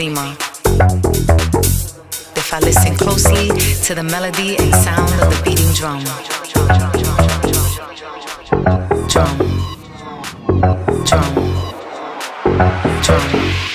If I listen closely to the melody and sound of the beating drum. Drum. Drum. Drum.